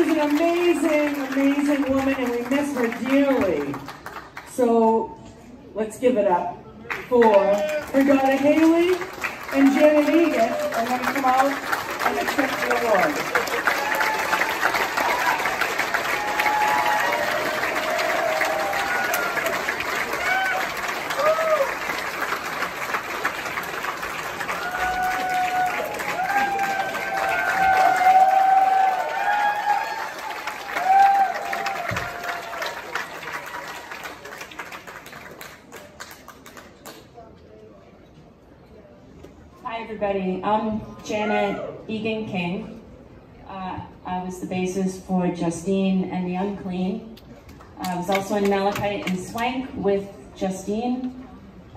is an amazing, amazing woman, and we miss her dearly. So let's give it up for daughter Haley and Janet Egan. are going to come out and accept the award. Hi, everybody. I'm Janet Egan King. Uh, I was the bassist for Justine and the Unclean. I was also in Malachite and Swank with Justine,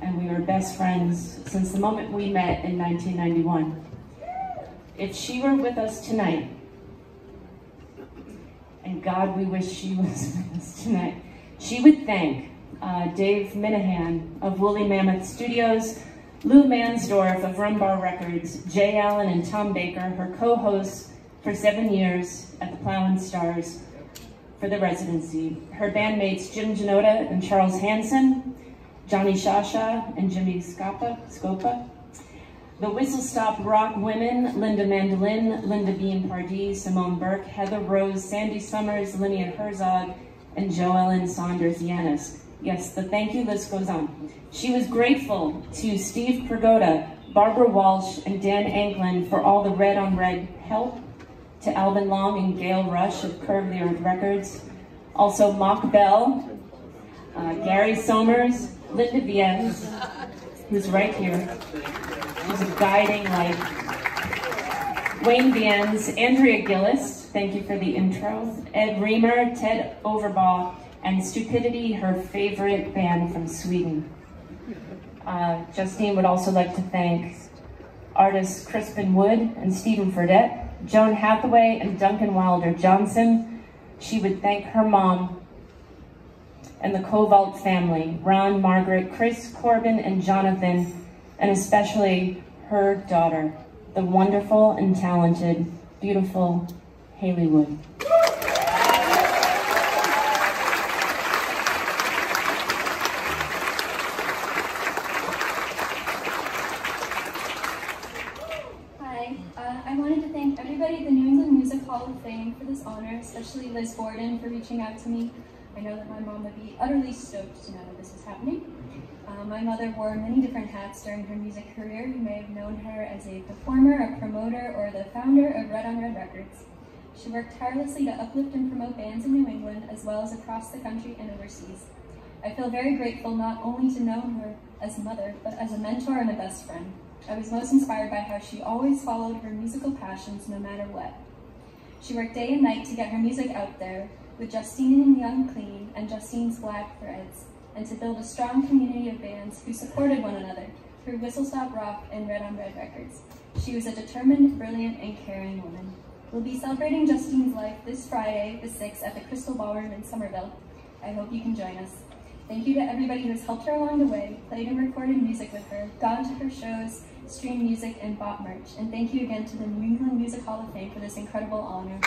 and we were best friends since the moment we met in 1991. If she were with us tonight, and God, we wish she was with us tonight, she would thank uh, Dave Minehan of Woolly Mammoth Studios Lou Mansdorf of Rumbar Records, Jay Allen and Tom Baker, her co-hosts for seven years at the Plough and Stars for the residency. Her bandmates Jim Janota and Charles Hanson, Johnny Shasha and Jimmy Scopa, Scopa. The Whistle Stop Rock Women, Linda Mandolin, Linda Bean Pardee, Simone Burke, Heather Rose, Sandy Summers, Linnea Herzog, and Joellen Saunders Yanis. Yes, the thank you list goes on. She was grateful to Steve Prygoda, Barbara Walsh, and Dan Anklin for all the red on red help, to Alvin Long and Gail Rush of Curve the Earth Records, also Mock Bell, uh, Gary Somers, Linda Viennes, who's right here. She's a guiding light. Wayne Viennes, Andrea Gillis, thank you for the intro, Ed Reamer, Ted Overbaugh, and Stupidity, her favorite band from Sweden. Uh, Justine would also like to thank artists Crispin Wood and Stephen Fredette, Joan Hathaway and Duncan Wilder Johnson. She would thank her mom and the Covault family, Ron, Margaret, Chris, Corbin, and Jonathan, and especially her daughter, the wonderful and talented, beautiful Haley Wood. For this honor, especially Liz Borden for reaching out to me. I know that my mom would be utterly stoked to know that this is happening. Uh, my mother wore many different hats during her music career. You may have known her as a performer, a promoter, or the founder of Red on Red Records. She worked tirelessly to uplift and promote bands in New England, as well as across the country and overseas. I feel very grateful not only to know her as a mother, but as a mentor and a best friend. I was most inspired by how she always followed her musical passions no matter what. She worked day and night to get her music out there with Justine and the Unclean and Justine's Black Threads, and to build a strong community of bands who supported one another through Whistle Stop Rock and Red on Red Records. She was a determined, brilliant, and caring woman. We'll be celebrating Justine's life this Friday, the 6th, at the Crystal Ballroom in Somerville. I hope you can join us. Thank you to everybody who has helped her along the way, played and recorded music with her, gone to her shows, streamed music, and bought merch. And thank you again to the New England Music Hall of Fame for this incredible honor.